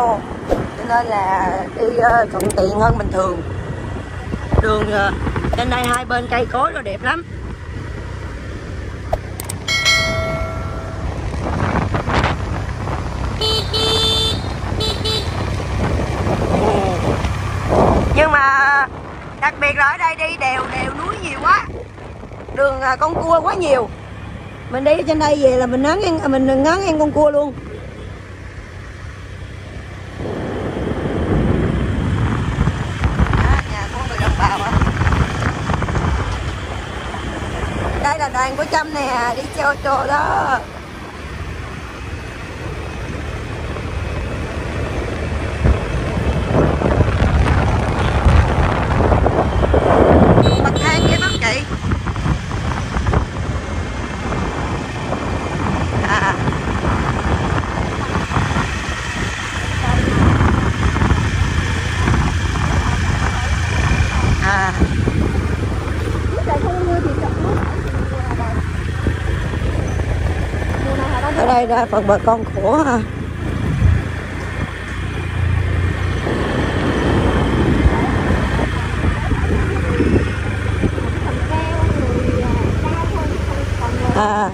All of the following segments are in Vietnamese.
đô cho nên là đi ờ, thuận tiện hơn bình thường. Đường ờ, trên đây hai bên cây cối nó đẹp lắm. Nhưng mà đặc biệt là ở đây đi đèo đèo núi nhiều quá. Đường ờ, con cua quá nhiều. Mình đi trên đây về là mình ngán ăn à, mình ngán ăn con cua luôn Đó, nhà của người đồng bào hả? đây là đoàn của trâm nè đi chơi ô tô đó bậc thang kia bác chị à à ở đây đa phần bà con của à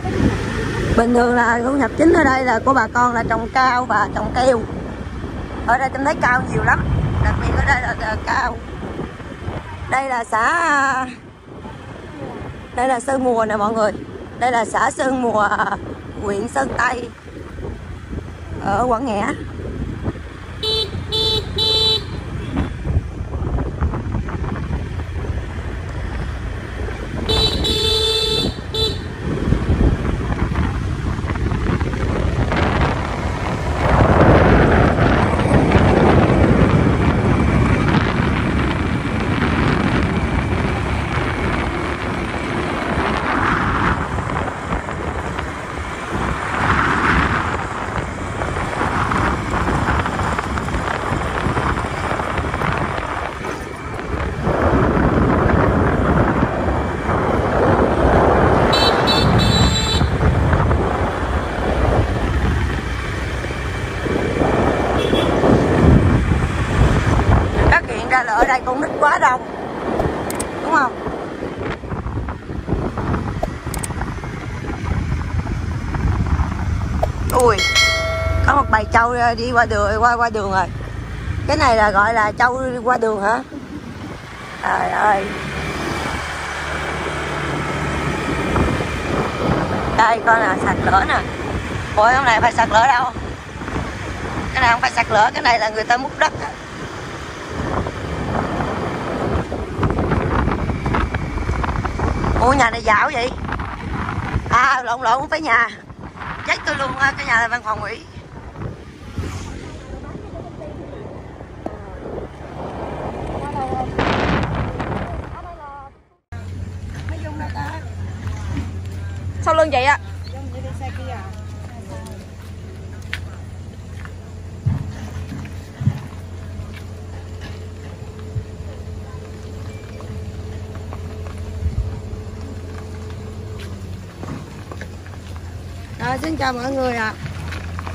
bình thường là thu nhập chính ở đây là của bà con là trồng cao và trồng keo. Ở đây tôi thấy cao nhiều lắm đặc biệt ở đây là, là cao. Đây là xã đây là sơn mùa nè mọi người. Đây là xã sơn mùa huyện sơn tây ở quảng ngãi phát hiện ra là ở đây con nít quá đông đúng không ui có một bầy trâu đi qua đường, qua qua đường rồi. Cái này là gọi là trâu qua đường hả? Trời ơi. Đây, con là sạt lở nè. Ôi hôm nay phải sạt lở đâu? Cái này không phải sạt lở cái này là người ta múc đất. Á. ủa, nhà này dạo vậy? À lộn lộn, không phải nhà. Chết tôi luôn cái nhà là văn phòng ủy. Vâng, sau chị ạ. À, xin chào mọi người ạ.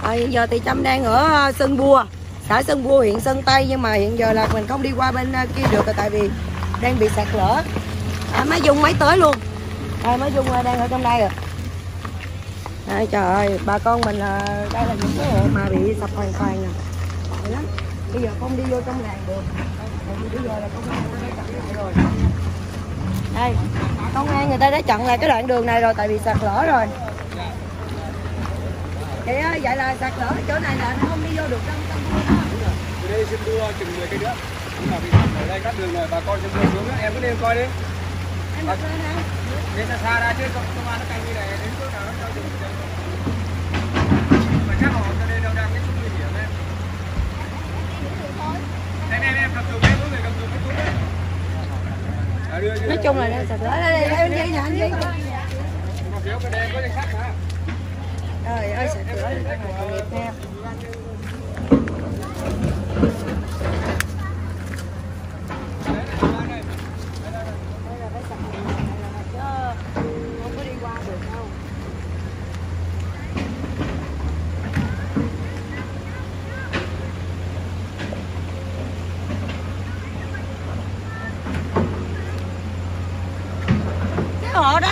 À. hiện giờ thì Trâm đang ở ờ, sân Bua xã sân Bua huyện Sơn Tây nhưng mà hiện giờ là mình không đi qua bên ờ, kia được tại vì đang bị sạt lở. À, máy Dung máy tới luôn. À, máy Dung ờ, đang ở trong đây rồi đây, trời ơi bà con mình là đây là những cái hộ mà bị sập hoàn toàn nè. Lắm bây giờ không đi vô trong làng được. Bây giờ là công an người ta chặn lại rồi. Đây công an người ta đã chặn lại cái đoạn đường này rồi tại vì sạt lở rồi. Thì á, vậy là sạt lở chỗ này là nó không đi vô được trong trong. Từ đây xin đua chừng 10 cây nữa. Nhưng mà bị sạt ở đây cắt đường rồi, bà con xin đua xuống. Em cứ lên coi đi. em đặt lên Đến xa xa ra chứ công an nó canh như này đến chỗ nào nó cho dừng chân. Mà chắc họ cho nên đâu đang cái chút nguy hiểm em. Em em em cầm chụp em, mỗi người cầm chụp cái túi đấy. À, đưa, đưa, nói chung là sạt lở đây đây đây anh Duy nè anh Duy Mà phiếu cái đen có danh sách hả? trời ơi sạt lở là cái tội nghiệp nha đây là cái sạt lở này là chứ không có đi qua được đâu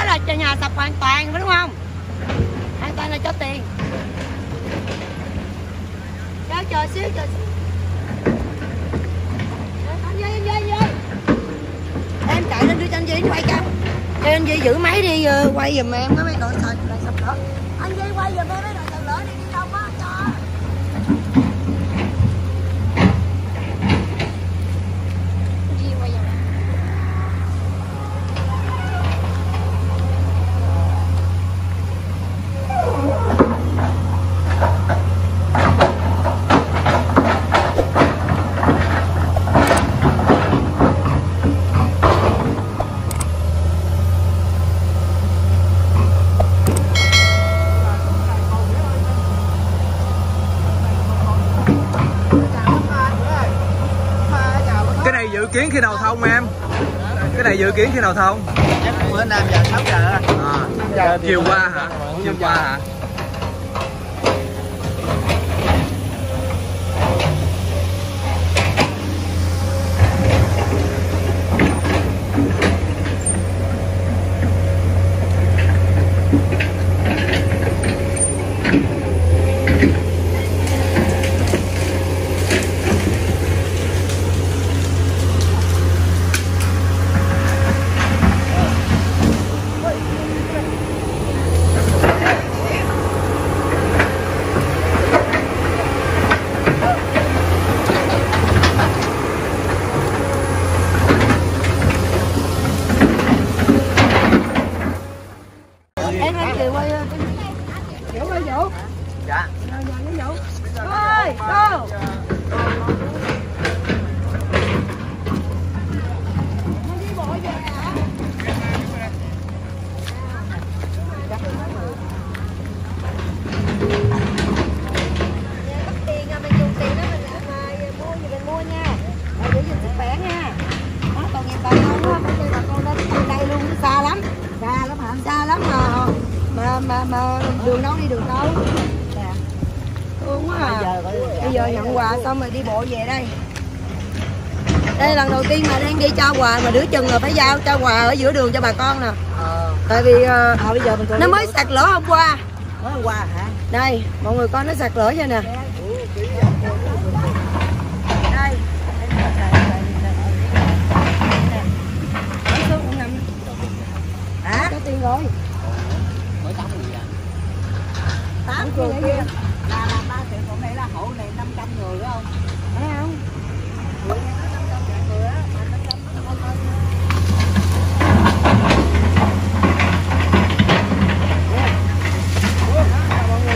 là cho nhà sập hoàn toàn đúng không? Hoàn toàn là cho tiền. Chờ chờ xíu chờ xíu. Anh dây anh anh em chạy lên đưa cho anh Duy quay cho. Cho anh Duy giữ máy đi ờ, quay giùm em cái mấy đội sập đội sập lỡ anh Duy, quay giùm em mấy đội sập lỡ đi đi đâu á cho Anh Duy quay giùm em. cái này dự kiến khi nào thông em cái này dự kiến khi nào thông chắc bữa năm giờ sáu giờ. À, chiều qua hả? Chiều qua hả em anh kiều quay vũ quay vũ dạ Rồi, giờ cái vũ ơi go Con đi bộ về hả? Nhà bắt tiền à, mình dùng tiền đó mình mà mua gì mình mua nha Rồi giữ gìn sức khỏe nha Đó, tội nghiệp bà con á, bây giờ bà con đến từ đây luôn, xa lắm Xa lắm hả? Xa lắm mà mà mà, mà đường đâu đi đường đâu Dạ. Thương quá à Bây giờ nhận quà xong rồi đi bộ về đây đây là lần đầu tiên mà đang đi trao quà mà đứa chừng là phải giao trao quà ở giữa đường cho bà con nè tại vì ờ, à, bây giờ mình nó mới sạt lở hôm qua mới hôm qua hả đây mọi người coi nó sạt lở chưa nè đây hả có tiền rồi mới tám người à tám kia. là là ba triệu còn này là hộ này 500 người phải không? Thấy không?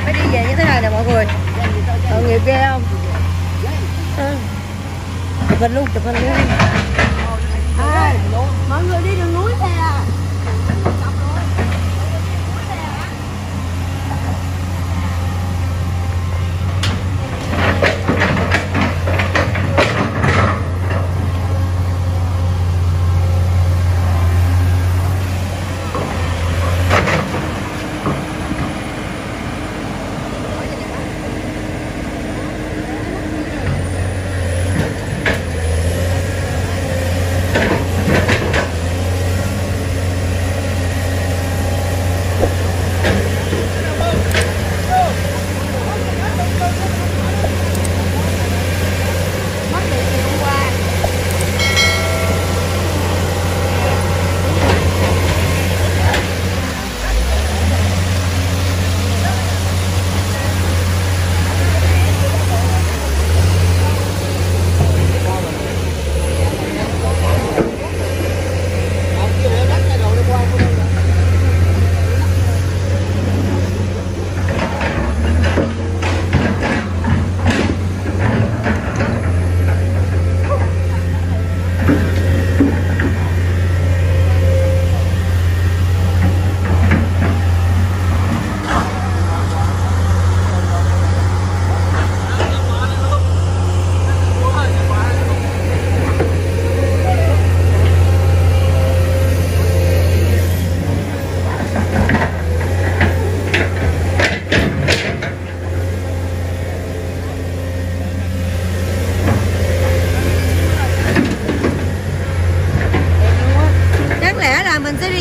Phải đi về như thế này nè mọi người? Tội nghiệp ghê không? Ừ. chụp hình luôn chụp hình luôn. À, mọi người đi đường núi nè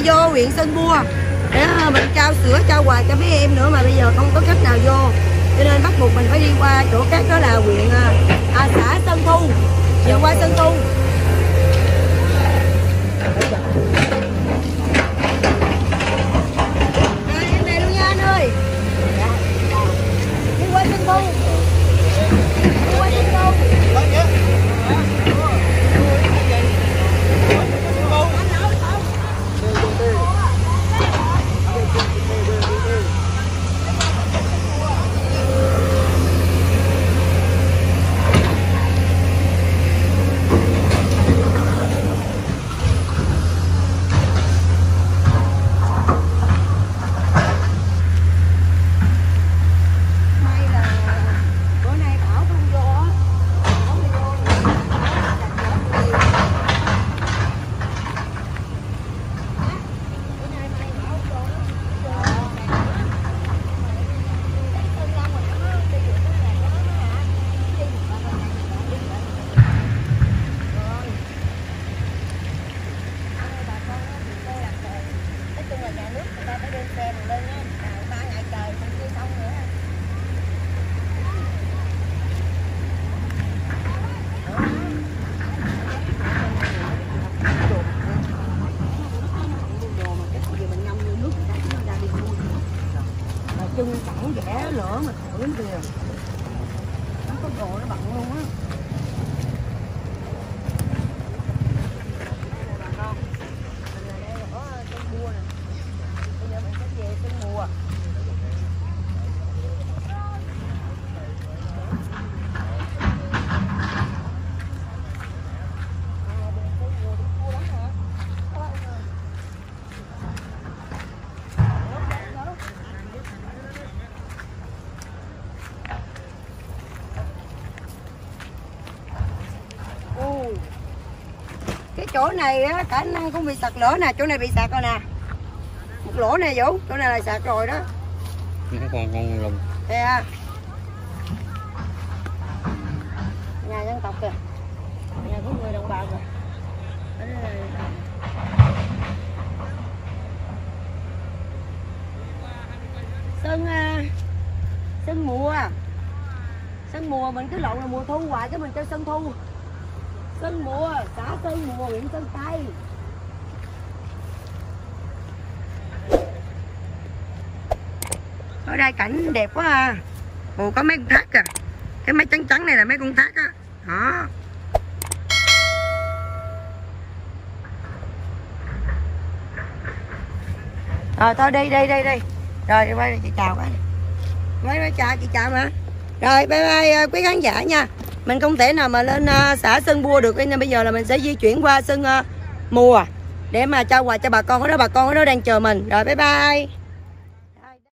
vô huyện Sơn Bua. Để à, mình trao sữa trao quà cho mấy em nữa mà bây giờ không có cách nào vô. Cho nên bắt buộc mình phải đi qua chỗ khác đó là huyện à, à xã Tân Thu. Vừa qua Tân Thu. Rồi, em về luôn nha anh ơi. Dạ. Đi qua Tân Thu đi qua Tân Thu may là bữa nay bão không vô á bão không vô thì bão là bữa nay may bão vô á nói chung là nhà nước người ta phải đem xe mình lên á ba ngày trời không chưa xong nữa mà chân cẳng vẽ kiếm tiền nó có đồ nó bận luôn á Bây giờ mình sẽ về sân mùa Ồ. cái chỗ này á khả năng cũng bị sạt lở nè chỗ này bị sạt rồi nè. Một lỗ này vũ chỗ này là sạt rồi đó. Nó còn còn lùng à nhà dân tộc kìa. Nhà của người đồng bào kìa. Ở đây là- Xuân à, Xuân mùa. Xuân mùa mình cứ lộn là mùa thu hoài cái mình cho Xuân thu Xuân mùa xã Xuân mùa huyện Sơn Tây. Ở đây cảnh đẹp quá à. Ồ, có mấy con thác kìa. Cái mấy trắng trắng này là mấy con thác á. Đó. Rồi, thôi đi đi đi đi. Rồi, đi quay chị chào cái mấy mấy chào, chị chào mà. Rồi, bye bye ờ, quý khán giả nha mình không thể nào mà lên uh, xã Sơn Bua được nên bây giờ là mình sẽ di chuyển qua Sơn uh, à, Mùa để mà trao quà cho bà con. Ở đó bà con ở đó đang chờ mình. Rồi bye bye.